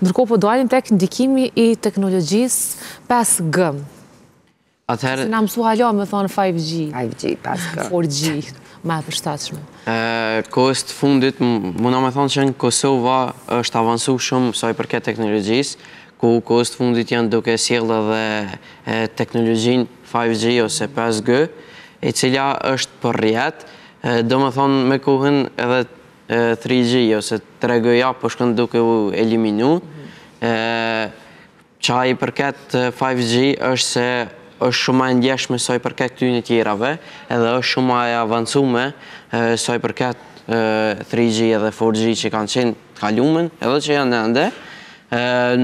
Ndërkohë po dalim te ndikimi i teknologjisë 5G. Atëherë... Si na mësu hala me thonë 5G. 5G, 5G. 4G, ma e përshtatshme. Kohës të fundit, muna me thonë që Kosova është avansu shumë sa i përket teknologjisë, ku kohës të fundit janë duke sjellë edhe teknologjinë 5G ose 5G, e cila është për rrjet, do me thonë me kohën edhe 3G ose 3G ajo po shkon duke u eliminu. Çka i përket 5G është se është shumë ma e ndjeshme sa i përket këtyne të tjerave edhe është shumë ma e avancume sa i përket 3G edhe 4G që kanë qenë në të kalumen edhe që janë ende.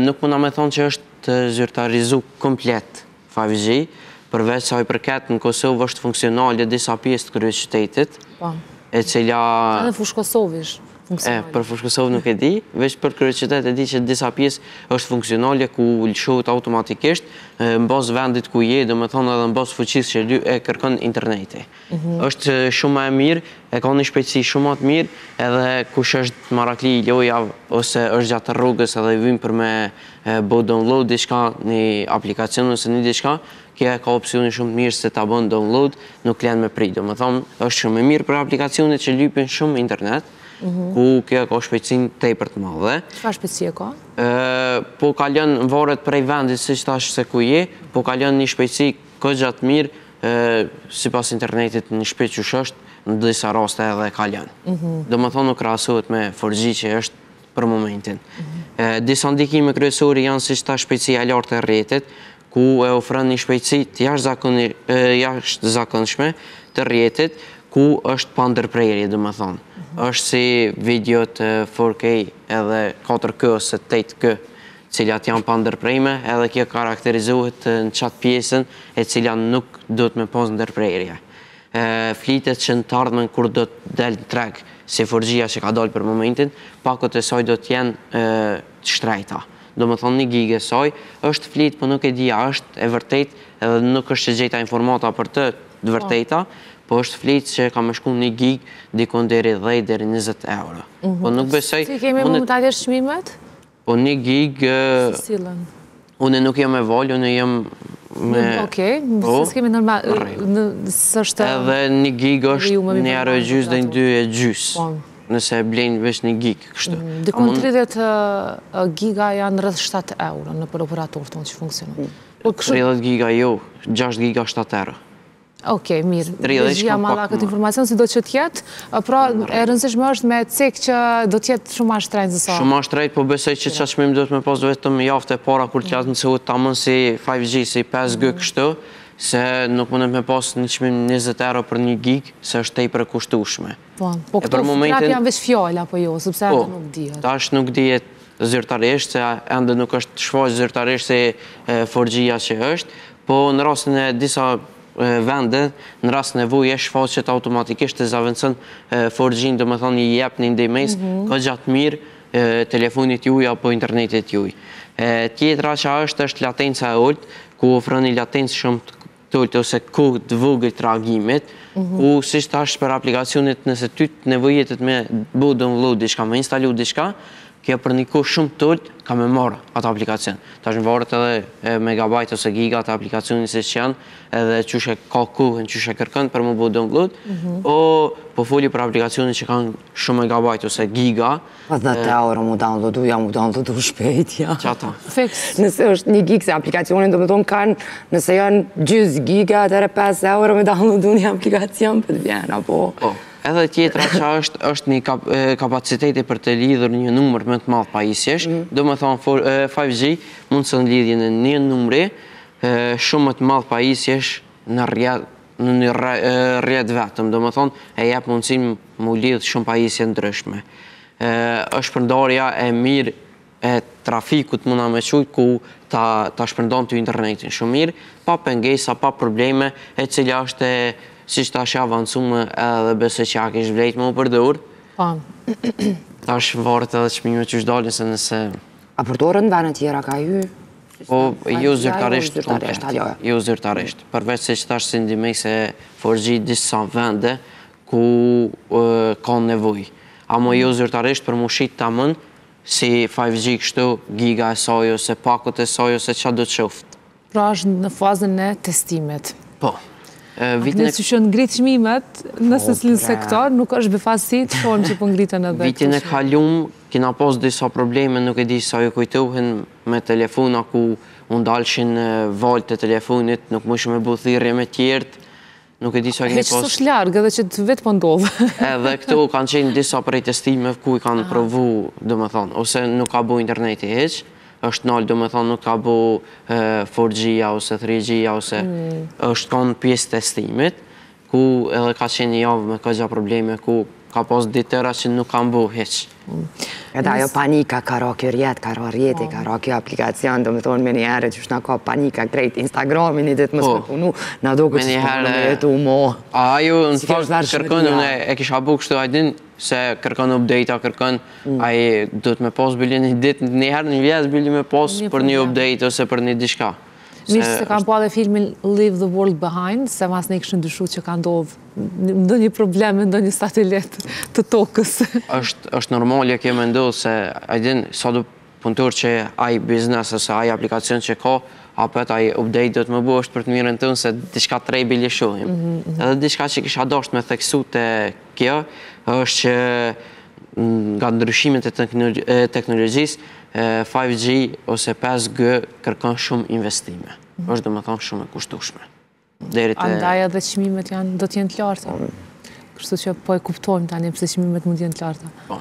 Nuk muna me thonë që është zyrtarizu komplet. 5G, përveç sa i përket në Kosovë është funksionale disa pjesë të kryeqytetit, po. e cila... A në Fushë Kosovë është funksionale? E, për Fushë Kosovë nuk e di, veç për kryeqytet e di që disa pjesë është funksionale ku lëshohet automatikisht, në bazë vendit ku je, do me thonë edhe në bazë fuqisë që e kërkon interneti. Është shumë ma e mirë, e ka një shpejtësi shumë ma të mirë, edhe kush është marakli i lojave ose është gjatë rrugës edhe i vyn për me bo download diçka, një aplikacion ose një diçka, kjo e ka opsionin shumë të mirë se ta bën download, nuk len me prit. Domethënë, është shumë e mirë për aplikacione që lypin shumë internet, ku kjo e ka shpejtësinë tepër të madhe. Çfarë shpejtësie ka? Po kalon, varet prej vendit, siç thashë se ku je, po kalon një shpejtësi kogja të mirë, Sipas internetit në shpi qysh është, në disa raste edhe kalon. Mhm. Do më thonë nuk krahasohet me 4G që është për momentin. Mhm. Disa ndikime kryesore janë siç tha shpejtësia e lartë e rrjetit, ku e ofron një shpejtësi të jashtëzakonshme të rrjetit, ku është pa ndërprerje, do me thonë. Mhm. është si videot 4K edhe 4K ose 8K, të cilat janë pa ndërprerje edhe kjo karakterizohet në qatë pjesën e cila nuk dohet me pas ndërprerje. Flitet që në të ardhmen kur do të del në treg si 4G-ja që ka dol për momentin, pakot e saj do të jenë të shtrejta. Do me thonë një gigë e saj, është flitë po nuk e di a është e vërtetë edhe nuk është që gjeta informata për të të vërteta, po është flitë që ka me shku një gigë dikun deri dhetë deri njëzet euro. Po nuk besoj... Si i kemi momentalisht çmimet? Po një gig... Si sillen? Unë nuk jam me Valë, unë jam me... Oke, po. se s'kemi normal, s'është... Edhe një gig është një ero e gjys dhe një dy e gjys, po. nëse e blen veç një gig, kështu. Mm, Dikun 30 giga janë rreth 7 euro nëpër operatorët tonë që funksionojnë. 30 po, giga jo, 6 giga 7 euro. Ok, mirë. Dhe AI-ja ma dha këtë informacion, sido që të jetë, pra e rëndësishme është me cek që do të jetë shumë e shtrenjtë. Shumë e shtrenjtë, po besoj që qaj çmim duhet me pas vetëm javët e para, kur të jetë në shitje tamam si 5G, si 5G kështu, se nuk mundet me pas një çmim 20 euro për një gig, se është tepër e kushtushme. Po, po këto prapë janë veç fjalë apo jo, sepse po, ende nuk dihet. Po, tash nuk dihet zyrtarisht, se ende nuk është shfaqë zyrtarisht si 4G-ja që është, po në rastin e disa vende, në rastin e nevojës, shfaqet automatikisht ta zëvendëson 4G-në, domethënë i jep një ndihmesë, mhm. goxha të mirë telefonit tuaj apo internetit tuaj. Tjetra që është është latenca e ulët, ku ofron një latencë shumë të ulët ose kohë të vogël të reagimit, ku siç thashë për aplikacionet nëse ty të nevojitet me bo download diçka, me instalu diçka, kjo për një kohë shumë të ulët ka me e marr atë aplikacion. Tash varet edhe megabajt ose gigat e aplikacionit siç janë, edhe qysh e ka kohën, qysh e kërkon për mu bo download, po po flas për aplikacionet që kanë shumë megabajt ose giga, Pas dhjetë orë mu downloadu, ja mu downloadu shpejt, ja. Qajo. Fiks. Nëse është një gig, se aplikacionet domethënë kanë, nëse janë gjysë giga, atëherë 5 euro me downloadu një aplikacion për të vjenë, apo... Po, edhe tjetra që është, është një kapaciteti për të lidhur një numër më të madh pajisjesh, mhm. domethënë 5G, mundëson lidhjen e një numri, shumë më të madh pajisjesh në rrjet, në një rrjet vetëm, domethënë, e jep mundësinë mu lidhë shumë pajisje të ndryshme. Shpërndarja e mirë e trafikut muna me e qujt, ku ta, ta shpërndan ty internetin shumë mirë, pa pengesa, pa probleme, e cila është e, siç thashë e avancume edhe besoj që a kish vlejt me u përdur. Po. Tash varet edhe çmimet qysh dalin, se nëse... A përdoret në vene tjera kjo? Po, jo zyrtarisht, jo zyrtarisht. Jo Përveç siç thashë si ndihmesë e 4G në disa vende ku ka nevojë. Amo jo mm. zyrtarisht për mu shit tamam si 5G kështu giga e saj ose pakot e saj ose çka do të qoftë. Pra është në fazën e testimit. Po. Vitin e... Nëse i ngritë çmimet, po, nëse s'lënë pra. sektor, nuk është befasi, qysh po ngriten edhe. Vitin e kalum, kena pas disa probleme, nuk e di sa ju kujtohen, me telefona ku u ndalshin valët e telefonit, nuk mujshim me bo thirrje me tjerët, nuk e di sa keni pas. Hiç s'është larg edhe që vetë po ndodh. Edhe këtu kanë qenë disa prej testimeve ku i kanë provu, domethënë, ose nuk ka bo interneti hiç, është nal domethënë nuk ka bo 4G-ja ose 3G-ja ose është kanë pjesë e testimit, ku edhe ka qenë një javë me kaq probleme, ku ka pas ditë tëra që nuk kam bo hiq. Edhe ajo panika, ka ra ky rrjet, ka ra rrjeti, ka ra ky aplikacion, domethënë menjëherë, qysh na kap panika krejt, Instagrami një ditë mos me punu, na s'do kena qysh me jetu mo. A ajo, në fakt, kërkon, unë e kisha bo kështu a e din, se kërkon update-a, kërkon, mm. ai duhet me pas bile një ditë, një herë në vjet bile me pas për një update ose për një diçka. Mirë se kam pa dhe filmin Leave the World Behind, se masanej kishna dyshu që ka ndodh ndonjë problem me ndonjë satelit të tokës. është normale, ke mendu se a e din sa do punëtorë që ai biznes ose ai aplikacion që ka, apet ai update duhet me u bo është për të mirën tonë se diçka të re bile shohim. Edhe diçka që kisha dasht me theksu të Kjo është që nga ndryshimet e teknologjisë, 5G ose 5G kërkon shumë investime. është domethënë shumë e kushtushme. Andaj edhe qmimet janë, do t'jenë t'larta. Kështu që po e kuptojmë tani pse qmimet mund t'jenë t'larta. Po.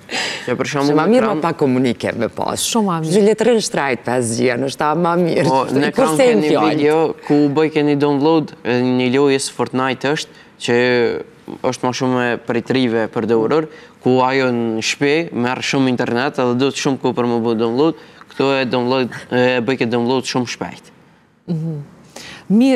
Që për shumë më mirë më pa komunike me pas. Shumë më mirë. Zhilet rënë shtrajt për zhja, në shta më mirë. Po, në kam ke një video, ku u bëj ke një download, një lojës Fortnite është, që është më shumë prej t'rive e përdorur, ku ajo në shpi, merr shumë internet, edhe duhet shumë kohë për me bo download, këtu e download, e bëj ke download shumë shpejt. Mhm. Mirë.